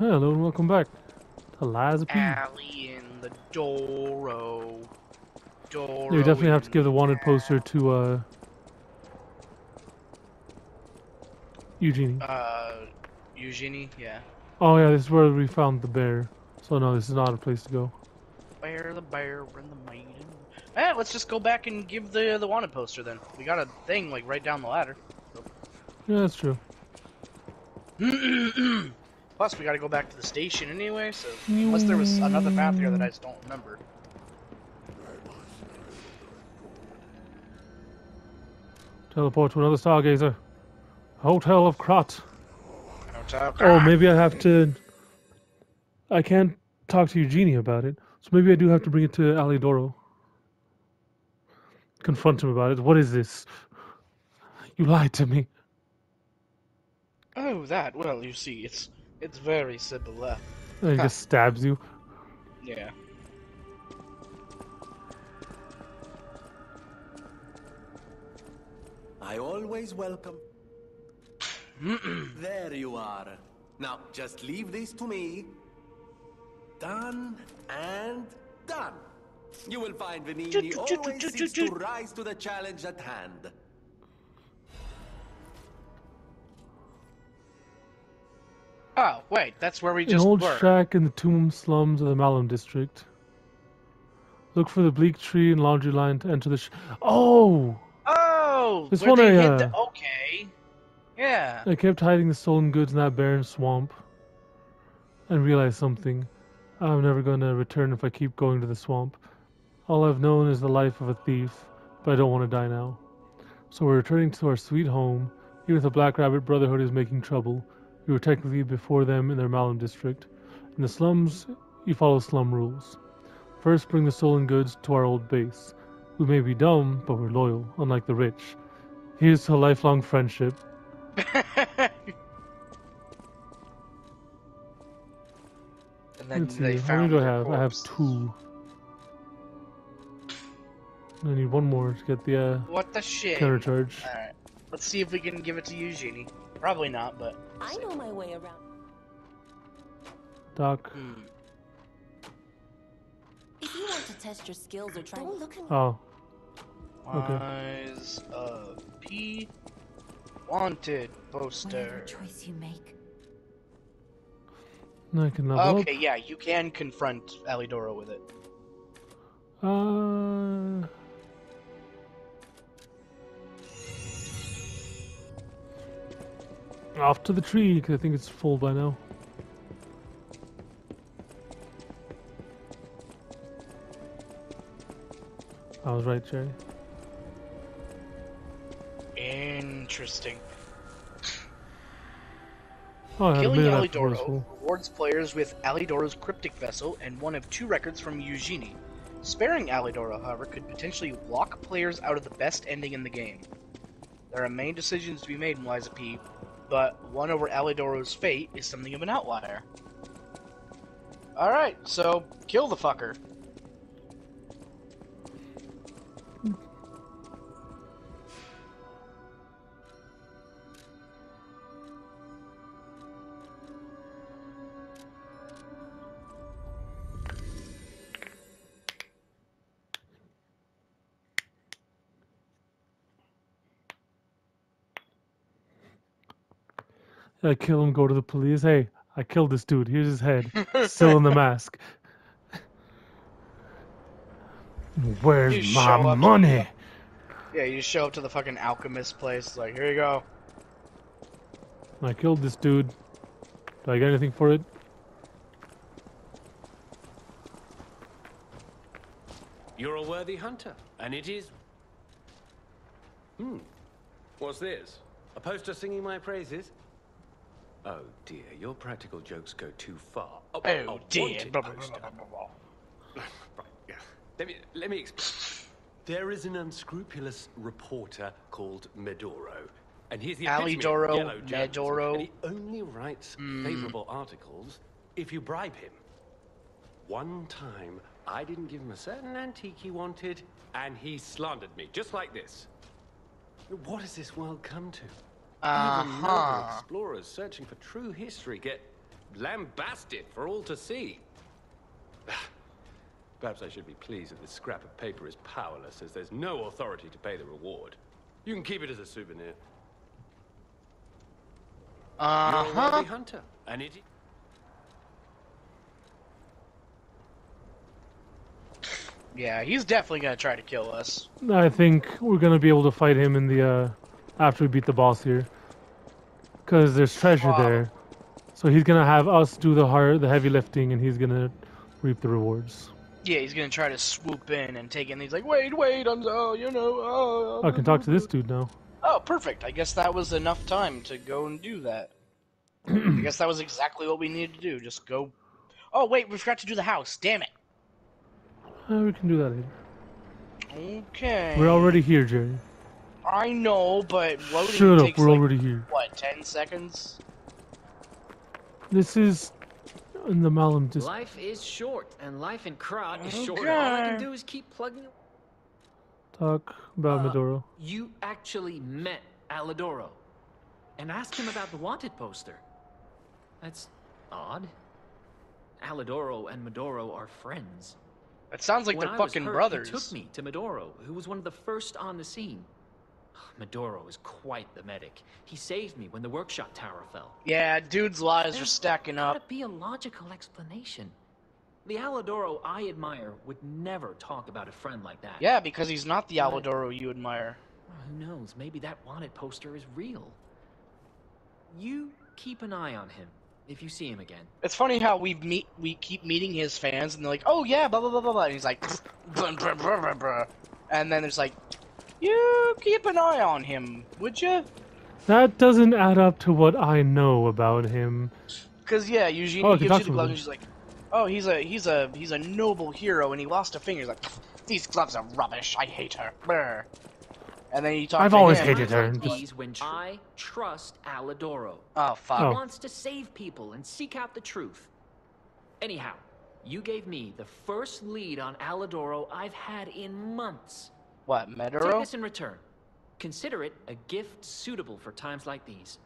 Hello and welcome back to Lies of P. Alley in the Doro. Doro. We definitely have to give the wanted poster to uh Eugenie. Uh, Eugenie, yeah. Oh yeah, this is where we found the bear. So no, this is not a place to go. Bear the bear and the maiden. Eh, let's just go back and give the the wanted poster then. We got a thing like right down the ladder. Yeah, that's true. Plus, we got to go back to the station anyway. So unless there was another path here that I just don't remember. Teleport to another stargazer. Hotel of Krat. Hotel- Oh, maybe I have to. I can't talk to Eugenie about it, so maybe I do have to bring it to Alidoro. Confront him about it. What is this? You lied to me. Oh, that. Well, you see, it's it's very simple. Uh, And he Huh. just stabs you. yeah. I always welcome. there you are. Now, just leave this to me. Done and done. You will find Venigni always seeks to rise to the challenge at hand. Oh, wait, that's where we An old were. shack in the tomb slums of the Malum district. Look for the bleak tree and laundry line to enter the. Sh- oh! Oh, This one they I, hid uh, the- okay. Yeah. I kept hiding the stolen goods in that barren swamp, and realized something. I'm never going to return if I keep going to the swamp. All I've known is the life of a thief, but I don't want to die now. So we're returning to our sweet home. Even if the Black Rabbit Brotherhood is making trouble, we were technically before them in their Malum district. In the slums, you follow slum rules. First, bring the stolen goods to our old base. We may be dumb, but we're loyal, unlike the rich. Here's to a lifelong friendship. and then Let's see, how many do I have? I have two. I need one more to get the uh, What the shit? counter charge. Alright. Let's see if we can give it to Eugenie. Probably not, but. I know my way around. Doc. Hmm. If you want to test your skills or try, don't look at me. Oh, Okay. Eyes of P. Wanted Whatever poster. choice you make. now I can level Okay, yeah, you can confront Alidoro with it. Uh, off to the tree because I think it's full by now. I was right, Jerry. Interesting. Oh, I had a Killing minute after it was Alidoro rewards players with Alidoro's cryptic vessel and one of two records from Eugenie. Sparing Alidoro, however, could potentially lock players out of the best ending in the game. There are many decisions to be made in Lies of P, but one over Alidoro's fate is something of an outlier. Alright, so kill the fucker. I kill him, go to the police. Hey, I killed this dude. Here's his head. Still in the mask. Where's You my show up to money? Yeah, you show up to the fucking alchemist place, like, here you go. I killed this dude. Do I get anything for it? You're a worthy hunter, and it is. Hmm. What's this? A poster singing my praises? Oh dear, your practical jokes go too far. Oh, a dear. Blah, blah, blah. Right, yeah. Let me let me explain. There is an unscrupulous reporter called Medoro, and he's the Alidoro, Medoro. and he only writes hmm. favorable articles if you bribe him. One time, I didn't give him a certain antique he wanted, and he slandered me, just like this. What has this world come to? Even more Uh-huh. explorers searching for true history get lambasted for all to see. Perhaps I should be pleased that this scrap of paper is powerless, as there's no authority to pay the reward. You can keep it as a souvenir. Uh huh. You're a Uh-huh. worthy hunter, and it... Yeah, he's definitely gonna try to kill us. I think we're gonna be able to fight him in the uh, after we beat the boss here, because there's treasure Wow. there. So he's gonna have us do the hard, the heavy lifting, and he's gonna reap the rewards. Yeah, he's gonna try to swoop in and take in. He's like, wait, wait, I'm, oh, you know, oh. I can talk to this dude now. Oh, perfect. I guess that was enough time to go and do that. I guess that was exactly what we needed to do. Just go. Oh wait, we forgot to do the house. Damn it. Uh, we can do that later. Okay. We're already here, Jerry. I know, but loading Shut up, takes we're like, already here. what, ten seconds? This is in the Malum district. Life is short, and life in Krat is short. All I can do is keep plugging. Talk about Uh, Medoro. You actually met Alidoro and asked him about the wanted poster. That's odd. Alidoro and Medoro are friends. That sounds like when they're I fucking hurt, brothers. He took me to Medoro, who was one of the first on the scene. Medoro is quite the medic. He saved me when the workshop tower fell. Yeah, dude's lies are There's stacking gotta up. be a logical explanation. The Alidoro I admire would never talk about a friend like that. Yeah, because he's not the. Alidoro you admire. Who knows? Maybe that wanted poster is real. You keep an eye on him if you see him again. It's funny how we meet, we keep meeting his fans, and they're like, "Oh yeah, blah blah blah blah blah," and he's like, "Bruh, bruh, bruh, bruh, bruh." and then it's like, "You keep an eye on him, would you?" That doesn't add up to what I know about him. Because yeah, Eugene Oh, gives you the gloves, and she's like, "Oh, he's a he's a he's a noble hero, and he lost a finger." He's like, "These gloves are rubbish. I hate her." Brr. And then you talk. I've to always him, hated her. and he's when I trust Alidoro. Oh fuck. Oh. He Oh. wants to save people and seek out the truth. Anyhow, you gave me the first lead on Alidoro I've had in months. What Take Medoro? this in return. Consider it a gift suitable for times like these.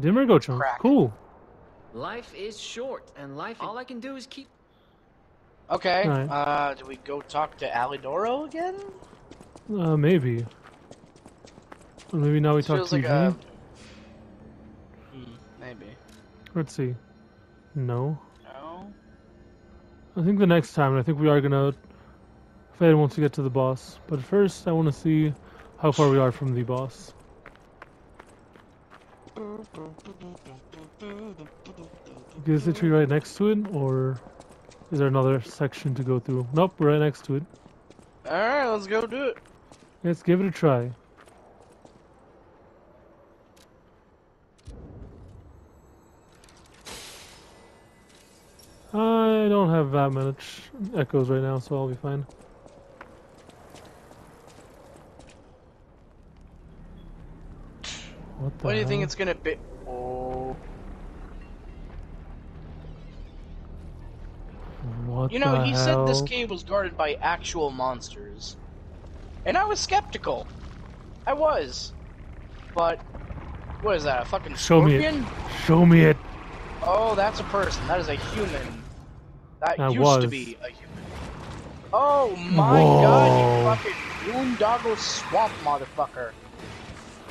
Dimmer go chunk. Crack. Cool. Life is short, and life. All I can do is keep. Okay. Alright. Uh, do we go talk to Alidoro again? Uh, maybe. Or maybe now we This talk to like a. Hmm, maybe. Let's see. No. No. I think the next time, I think we are gonna fight once we get to the boss. But first, I want to see how far we are from the boss. Is the tree right next to it, or is there another section to go through? Nope, we're right next to it. All right, let's go do it. Let's give it a try. I don't have that much echoes right now, so I'll be fine. What do you think it's gonna be? Oh. What You know, he said this cave was guarded by actual monsters. And I was skeptical. I was. But, what is that, a fucking Show me it. Show me it. Oh, that's a person. That is a human. That, That used to be a human. Oh my Whoa. god, you fucking boondoggle swamp motherfucker.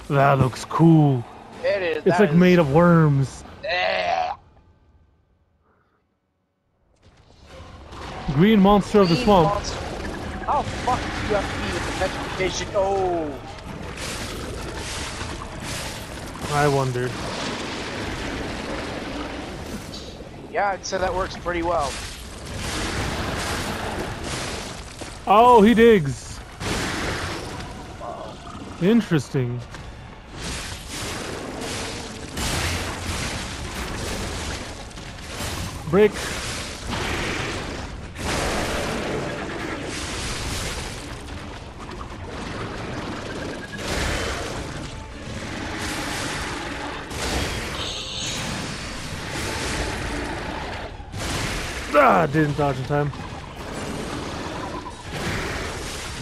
That looks cool. It is. It's like is- made of worms. Eh. Green monster of the Green swamp. monster. How fuck do you have to be with the petrification? Oh. I wondered. Yeah, I'd say that works pretty well. Oh, he digs. Interesting. Brick. Ah, didn't dodge in time.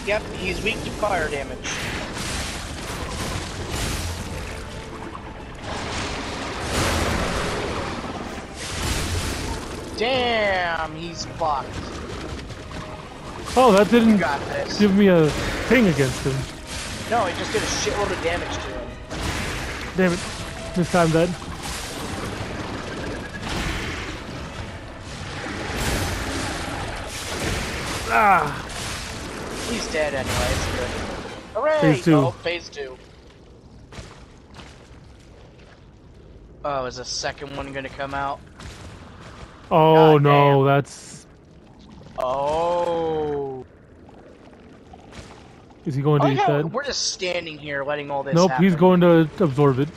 Yep, he's weak to fire damage. Damn, he's fucked. Oh, that didn't got this. give me a thing against him. No, he just did a shitload of damage to him. Damn it. This time that. Ah! He's dead anyway. It's good. Hooray! Phase two. Oh, phase two. Oh, is a second one gonna come out? Oh God no, damn. that's. Oh. Is he going to like eat how that? we're just standing here letting all this Nope, happen. he's going to absorb it.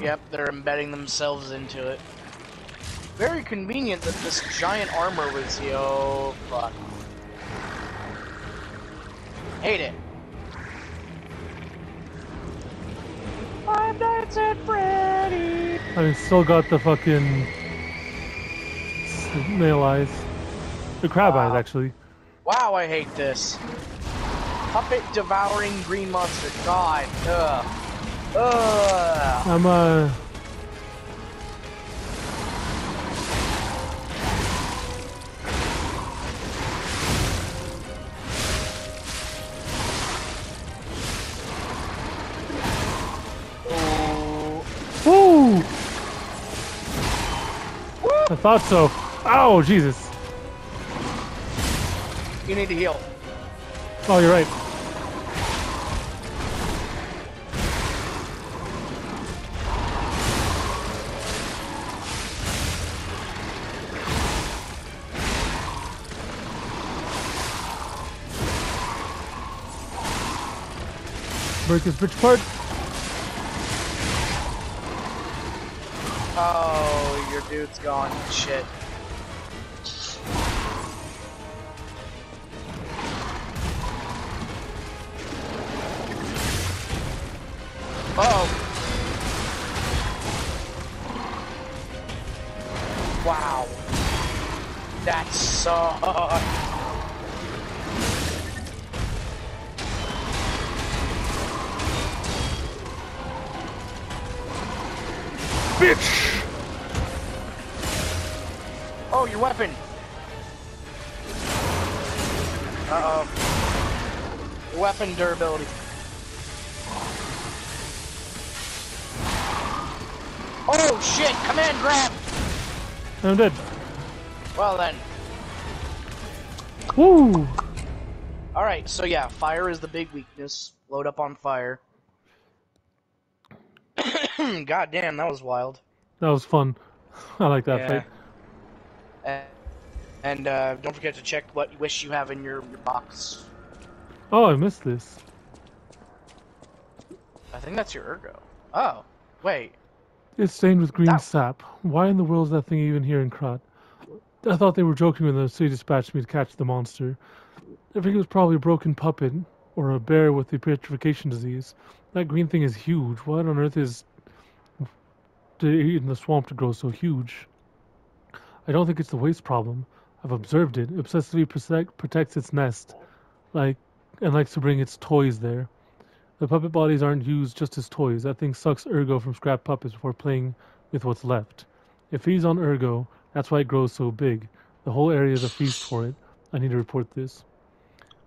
Yep, they're embedding themselves into it. Very convenient that this giant armor was here. Oh, fuck. Hate it. Five Nights at Freddy. And it's still got the fucking snail eyes. The crab eyes, actually. Wow, I hate this. Puppet devouring green monster. God. Ugh. Ugh. I'm, uh. Thought so. Oh, Jesus. You need to heal. Oh, you're right. Break this bitch apart. Oh, dude's gone. Shit. Oh. Wow. That sucked. Bitch! Oh, your weapon. Uh-oh. Weapon durability. Oh shit! Command grab! I'm dead. Well then. Woo! Alright, so yeah, fire is the big weakness. Load up on fire. God damn, that was wild. That was fun. I like that Yeah. fight. And, and uh, don't forget to check what wish you have in your, your box. Oh, I missed this. I think that's your ergo. Oh, wait. It's stained with green That- sap. Why in the world is that thing even here in Krat? I thought they were joking when the city dispatched me to catch the monster. I think it was probably a broken puppet or a bear with the petrification disease. That green thing is huge. What on earth is in the swamp to grow so huge? I don't think it's the waste problem. I've observed it. Obsessively protect, protects its nest, like and likes to bring its toys there. The puppet bodies aren't used just as toys. That thing sucks ergo from scrap puppets before playing with what's left. It feeds on ergo. That's why it grows so big. The whole area is a feast for it. I need to report this.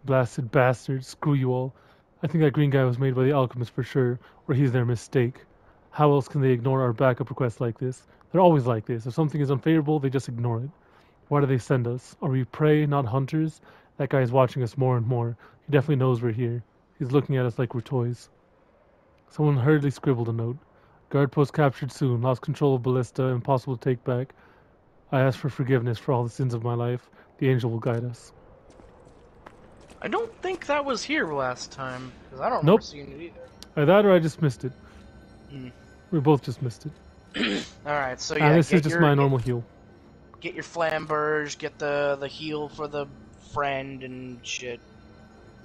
Blasted bastards. Screw you all. I think that green guy was made by the alchemist for sure, or he's their mistake. How else can they ignore our backup requests like this? They're always like this. If something is unfavorable, they just ignore it. Why do they send us? Are we prey, not hunters? That guy is watching us more and more. He definitely knows we're here. He's looking at us like we're toys. Someone hurriedly scribbled a note. Guard post captured soon. Lost control of ballista. Impossible to take back. I ask for forgiveness for all the sins of my life. The angel will guide us. I don't think that was here last time, because I don't Nope. remember seeing it either. Either that or I just missed it. Hmm. We both just missed it. Alright, so Ah, yeah, this get is just your, my get- normal heal. Get your flamberge, get the the heal for the friend and shit.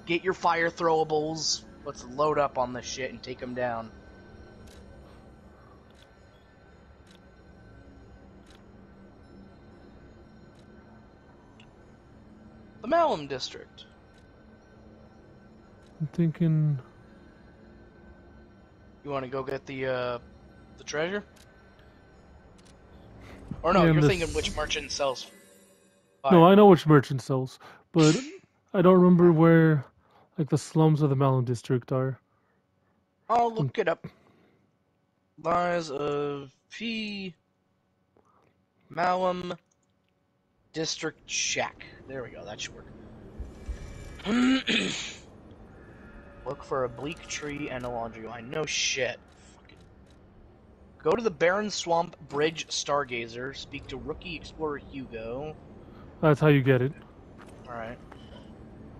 Get your fire throwables. Let's load up on this shit and take them down. The Malum District. I'm thinking. You want to go get the uh, the treasure? Or no, Yeah, you're thinking which merchant sells. No. I know which merchant sells, but I don't remember where, like the slums of the Malum district are. I'll hmm. look it up. Lies of P. Malum District Shack. There we go. That should work. look for a bleak tree and a laundry line. No shit. Go to the Barren Swamp Bridge Stargazer. Speak to rookie explorer Hugo. That's how you get it. Alright.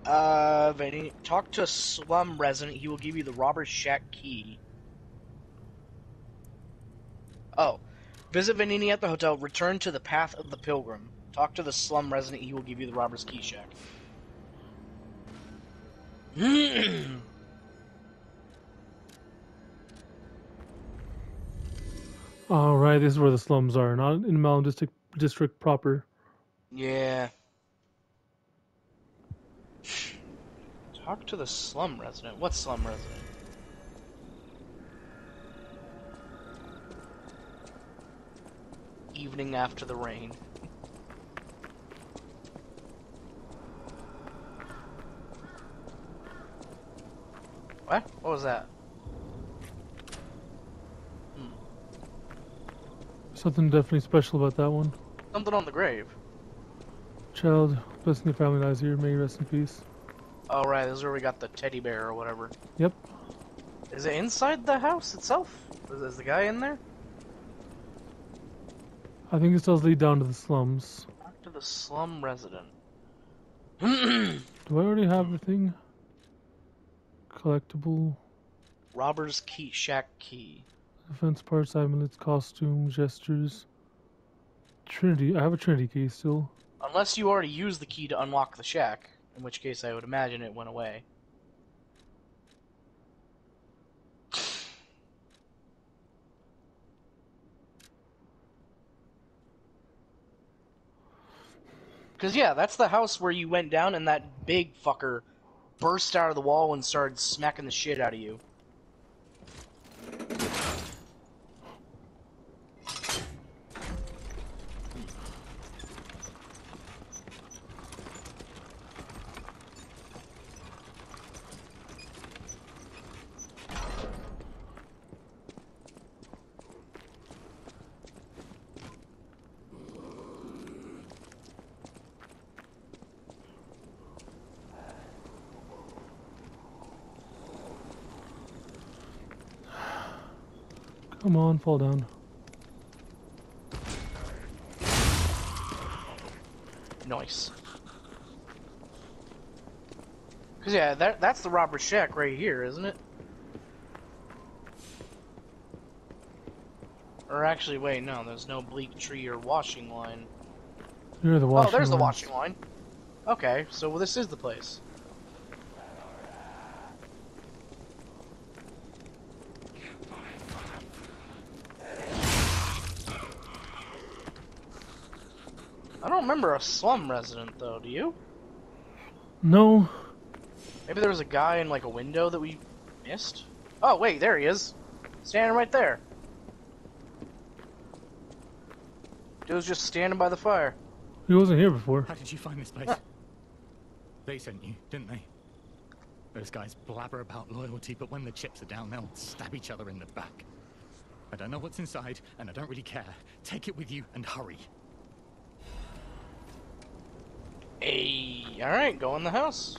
Uh, Vanny, talk to Slum Resident. He will give you the Robber's Shack key. Oh. Visit Venigni at the hotel. Return to the Path of the Pilgrim. Talk to the Slum Resident. He will give you the Robber's Key Shack. All right, this is where the slums are, not in Malum district district proper. yeah. Talk to the Slum Resident. What Slum Resident? Evening after the rain. What? What was that? Something definitely special about that one. Something on the grave. Child, blessing your family lies here. May you rest in peace. Oh right, this is where we got the teddy bear or whatever. Yep. Is it inside the house itself? Is, is the guy in there? I think it does lead down to the slums. Talk to the slum resident. Do I already have everything? Collectible, Robber's key, shack key. Defense parts, amulets, costume, gestures. Trinity. I have a Trinity key still. Unless you already used the key to unlock the shack, in which case I would imagine it went away. Cause yeah, that's the house where you went down and that big fucker burst out of the wall and started smacking the shit out of you. Come on, fall down. Nice. Cause yeah, that that's the robber shack right here, isn't it? Or actually, wait, no, there's no bleak tree or washing line. Are the washing oh, there's the washing line. Okay, so well, this is the place. Don't remember a slum resident though, do you? No, Maybe there was a guy in like a window that we missed? Oh, wait, there he is. Standing right there. Dude's just standing by the fire. he wasn't here before. How did you find this place? they sent you, didn't they? Those guys blabber about loyalty, but when the chips are down, they'll stab each other in the back. I don't know what's inside, and I don't really care. Take it with you and hurry. Hey, alright, go in the house.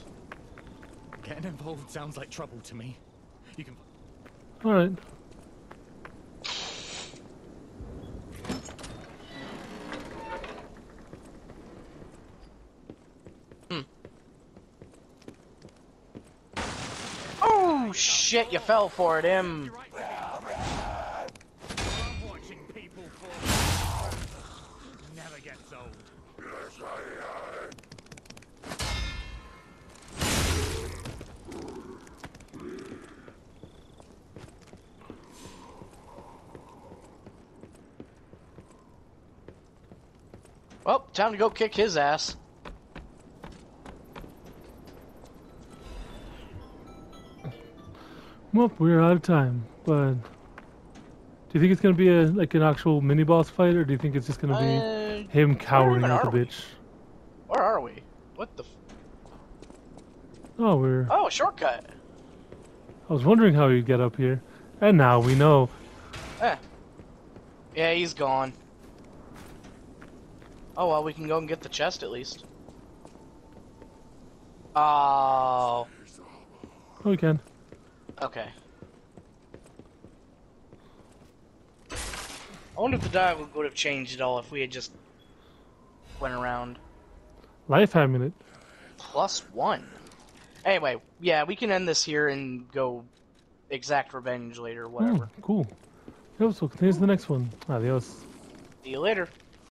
Getting involved sounds like trouble to me. You can. All right. Hmm. Oh, shit, you fell for it, him. watching people fall. Never gets old. Well, time to go kick his ass. Well, we're out of time, but do you think it's gonna be a like an actual mini boss fight, or do you think it's just gonna be Uh, him cowering like a we? bitch? where are we? What the? F- Oh, we're. oh, shortcut. I was wondering how you'd get up here, and now we know. Eh. Yeah, he's gone. Oh well, we can go and get the chest at least. Oh. Oh, we can. Okay. I wonder if the dialogue would have changed at all if we had just went around Life amulet. plus one. Anyway, yeah, we can end this here and go exact revenge later, Oh, whatever. cool. Yep, so continues the next one. Adios. See you later.